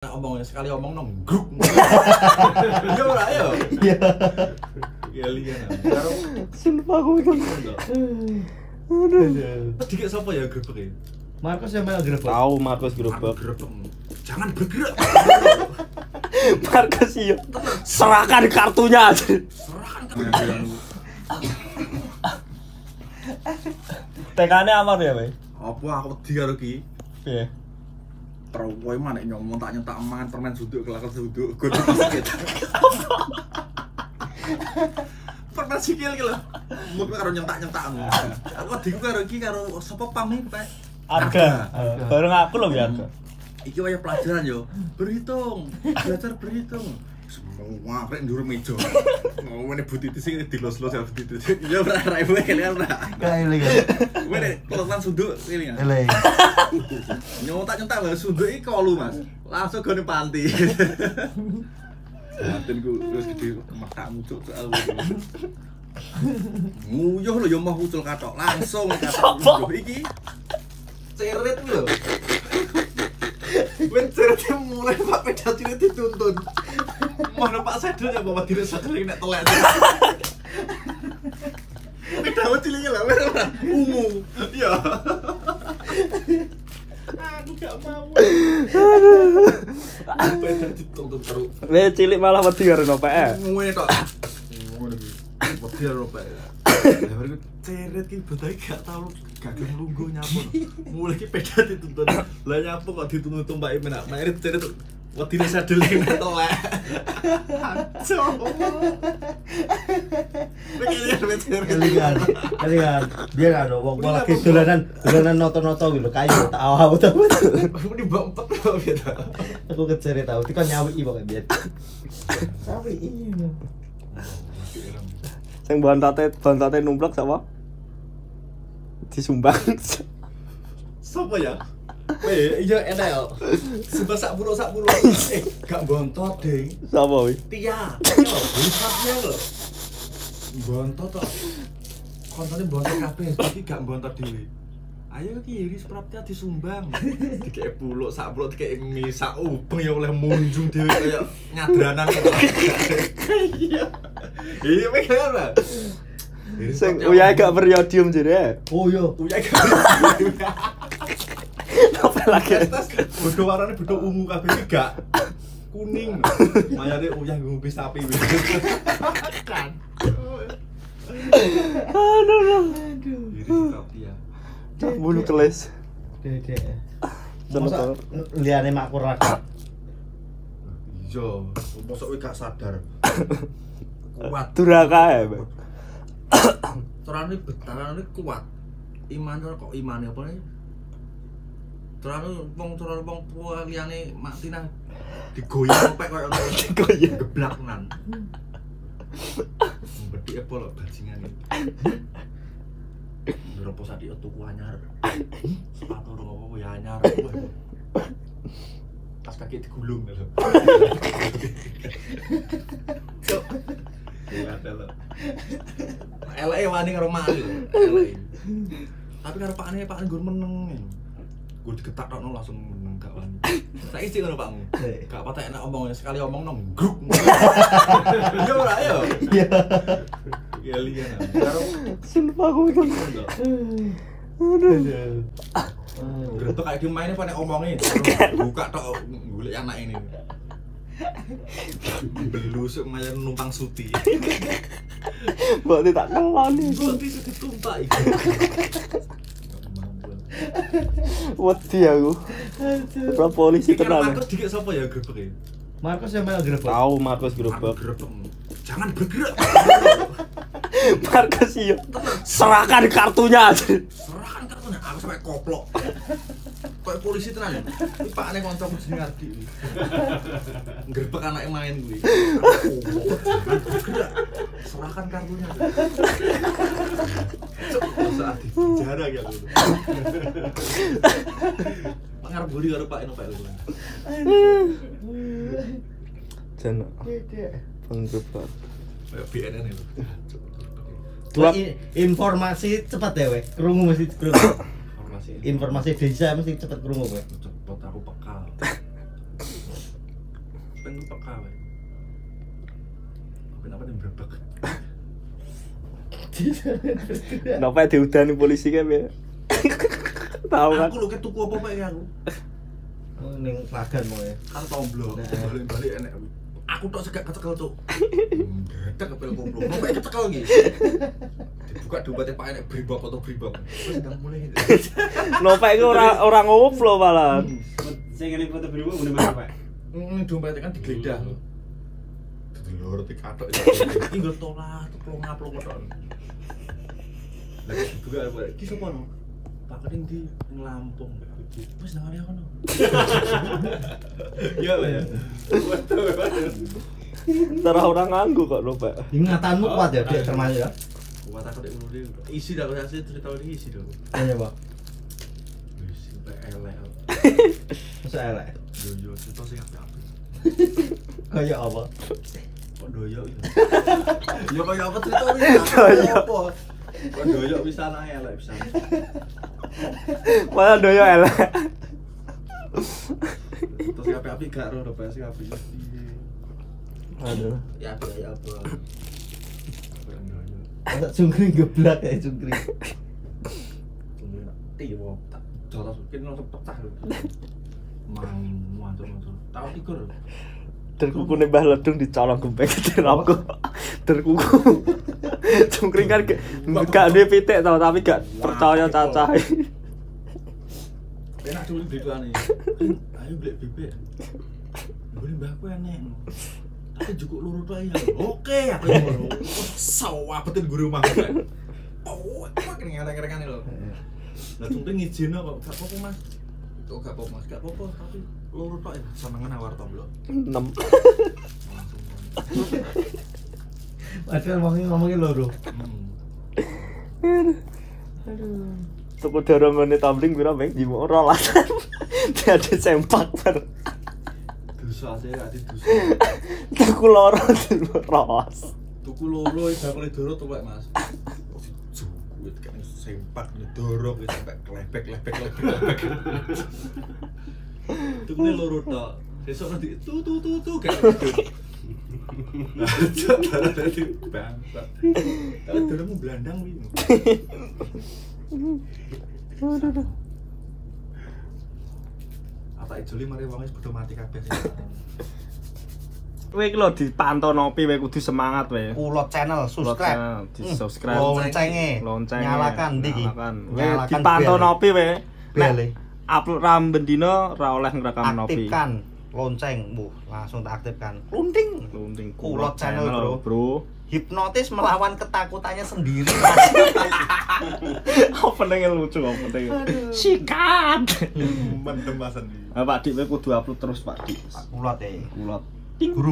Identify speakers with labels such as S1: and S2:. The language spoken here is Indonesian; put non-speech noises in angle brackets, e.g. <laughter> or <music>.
S1: Nah, omongnya sekali omong nong grup. <laughs> Iya ora ya.
S2: Iya.
S1: Ya liyan. Karo
S2: Sumpah aku itu. Aduh.
S1: dikit sapa ya grup iki?
S2: Markus yang main grebek.
S3: Tahu Markus.
S1: Grebek. Jangan bergerak.
S3: Markus iya. Serahkan kartunya.
S1: Serahkan ke
S3: Tekannya aman ya, Bay?
S1: Apa aku wedi karo ki?
S3: Iya.
S1: Pro kowe manek nyomong tak nyetak mangan permen suduk kelakar suduk. Gue <laughs> sakit. Permen sikil ki lho. Mung karo nyentak-nyentak. Aku wedi karo ki karo sapa pam iki, Pak?
S3: Ada. Bareng aku loh ya.
S1: Iki waya pelajaran yo. Berhitung. Belajar berhitung. Semua rek ndur meja. Ngomongane butiti sing dilos-los ya butiti. Ya ora ora ibu kalian ora.
S2: Ini kan.
S1: Kowe nek kelotan sunduk ini ya.
S2: Ele.
S1: Nyotak nyentak lho sunduk iki kolu, Mas. Langsung gone panti. Maten ku terus gede metak mucuk soal. Nguyuh lho yo mau ucul katok. Langsung katok nguyuh iki. Ceret lho. Wen ceret mulai Pak Pedat ini dituntun. Mana Pak Sedel ya bawa diri sadel nek telek. Pedawa cilik lho, wes ora ungu. Ya. Aku gak mau.
S3: Weh cilik malah wedi karo nopek.
S1: Ngene tok. Ngono iki. Wedi karo Pak. Lah baru ceret ki bodoh gak tau gagal lungguh nyapu. <laughs> Mulai ki pedat dituntun. Lah nyapu kok dituntun Mbak Imen. Mbak Imen ceret wedi sadel nek telek. Aco. Begini
S2: Kelingan, kelingan. Biar ada wong wong lagi dolanan, dolanan noto-noto gitu. Kayu tak awal betul betul.
S1: Ini bampet loh gitu.
S2: Aku keceri tahu. Tika nyawi i pokoknya biar. Nyawi i.
S3: Sing bantate bantate numplak sapa? Disumbang.
S1: Siapa ya? Iya NL. Sebab sak puluh sak puluh. Eh, gak bontot deh.
S3: Sapa wih?
S1: Tia. Bilisatnya lo. Bontot toh. Kontennya bontot kabeh, iki gak bontot dhewe. Ayo ki iris praptia disumbang. Dikek puluk sak puluh dikek mie sak ubeng ya oleh munjung dhewe kaya nyadranan. Iya. Iya mikir apa?
S3: Sing uyahe gak periodium jere.
S2: Oh yo.
S1: Uya gak.
S3: Apa lagi?
S1: tes bodo warnane bodo ungu kabeh iki gak kuning. Mayane uyah ngombe sapi wis. <laughs> Kan.
S3: Aduh.
S1: Iris praptia.
S3: Bulu keles.
S2: Dede.
S3: Seneng
S2: Liane makku raga.
S1: Iya, mosok kowe gak sadar. Kuat.
S3: Duraka ya, Bay.
S1: Terane betarane kuat. Iman kok imane apa nih? Terane wong terane wong tua liyane mati nang digoyang <coughs> opek koyo ngono.
S3: Digoyang.
S1: geblak tenan. Bedhi apa lho bajingan iki. Ngeropo sadik tuku anyar. Sepatu rong apa ya anyar. <coughs> Pas kaki digulung lho. Cok. Ada lho. Eleke wani karo mali lho. <coughs> Tapi karo pakne pakne gur meneng. Gue diketak-takno langsung meneng gak wani. <laughs> Saiki sih ngono Pakmu. Gak patek enak omongnya sekali omong nong grup. <laughs> Iya ora ya.
S2: Iya.
S1: Ya liyan. Karo
S3: Sumpah aku itu.
S2: Aduh.
S1: Gretok kayak dimainin apa nek omongin buka tok golek anak ini belus mayan numpang suti
S3: Mbok tak keloni.
S1: suti suti tumpak iki <laughs> <laughs>
S3: Wedi aku. Ora polisi tenan.
S1: Markus dikit sapa ya grebek?
S2: Markus yang main grebek.
S3: Tahu Markus
S1: grebek. Jangan bergerak. <laughs>
S3: Markus iya. Serahkan kartunya.
S1: Serahkan kartunya aku sampai koplok. <laughs> Kayak polisi tenan. Iki pakane kancaku jeneng Ardi. Grebek anake main kuwi. Jangan bergerak. Serahkan kartunya. Masa Ardi penjara ya lu. Pengarep buli karo Pak Eno Pak Eno.
S3: Jan
S2: Dede.
S3: penggerobak.
S1: Kayak BNN itu.
S2: Informasi cepat ya weh. Krungu mesti krungu.
S1: Informasi.
S2: Informasi desa mesti cepet krungu weh.
S1: cepet aku pekal. pengen peka wae kenapa nih berebek <laughs>
S3: Nopek diudani polisi kan ya. Tahu kan?
S1: aku lo ketuku apa pak ya aku
S2: Oh, ning lagan mau ya.
S1: kan tomblo
S2: Nah.
S1: balik balik enek aku tok segak kecekel tuh gede kepel kumpul mau kayak kecekel gitu <laughs> dibuka dompetnya pak enek bribok atau bribok terus sedang mulai
S3: Nopek itu orang orang ngoplo malah.
S4: Saya ngene foto beribu udah mana Pak?
S1: ini dompetnya kan digeledah Delor tik atok itu <laughs> tinggal tolak ngaplong tok lagi dibuka apa ki sapa no Pak di Lampung Wis nang area kono. Iya lah ya. Waduh.
S3: Terus orang nganggu kok Nopek.
S2: Ingatanmu kuat ya, Dek, termasuk ya.
S1: Kuat aku dek ngono Isi dah aku asli cerita ini isi dah.
S2: Iya, Pak.
S1: Wis sampai elek. <laughs>
S2: Masa elek.
S1: Yo yo cerita sing apik-apik.
S2: Kayak apa?
S1: Kok doyok itu? <laughs> Ya kaya apa cerita ini?
S3: Doyok.
S1: Apa? Kok doyok bisa anak elek bisa. <laughs>
S3: Malah doyo elek.
S1: Terus apik-apik gak ro sing apik.
S3: Aduh.
S1: Ya apa ya apa.
S2: Masa cungkring geblak ya cungkring.
S1: Tiwo tak jotos kene langsung pecah lho. Mang mancur-mancur. Tahu tikur.
S3: Terkuku nih Mbah Ledung dicolong ke aku. Terkuku. Cungkring kan gak duwe pitik tau tapi gak percaya cacah.
S1: Enak dulu di ane. Ayo beli bebek. Boleh mbakku enek. Tapi cukup luru tuh ya. Oke, aku yang ngono. Sawah betul guru mah. Oh, apa kene ngereng-ngerengan lho. Lah cungkring ngijin kok. Gak apa-apa, Mas. Kok gak apa-apa, Mas. Gak apa-apa, tapi luru tok ya. Senengen awar tomblo.
S3: 6.
S1: Langsung.
S2: Padahal ngomongin ngomongin loro.
S1: Hmm.
S3: Tuku dorongane tumbling pira bang jimu rolasan. <laughs> Jadi sempak bar.
S1: Dosa sih gak.
S3: Tuku loro rolas.
S1: Tuku loro iki bakal doro tuh, Pak, Mas. Juwet kan sempak wis sampai klebek klebek klebek klebek. Tuku loro tok. Besok nanti tu tu tu tu kayak gitu. <laughs> Coba tadi bangsat. Kalau dorongmu belandang wi. <laughs> Apa ijoli mari wong wis padha mati kabeh.
S3: Kowe iki lho dipantau nopi kowe kudu semangat kowe.
S2: Kulot channel subscribe.
S3: Di
S2: Hmm.
S3: subscribe.
S2: Loncenge.
S3: Lonceng.
S2: Nyalakan ndi iki?
S3: Nyalakan. Dipantau nopi kowe. Nek upload ram bendino ra oleh ngrekam nopi.
S2: Aktifkan lonceng, Bu. Langsung tak aktifkan. Lunting.
S3: Lunting
S2: Kulot channel, bro.
S3: bro.
S2: Hipnotis melawan ketakutannya sendiri.
S3: Openingnya <laughs> lucu openingnya. Sikat.
S1: Mendem masan iki.
S3: Ah, Pak Dik kudu upload terus Pak Dik.
S2: Kulot ya.
S3: Kulot.
S2: Guru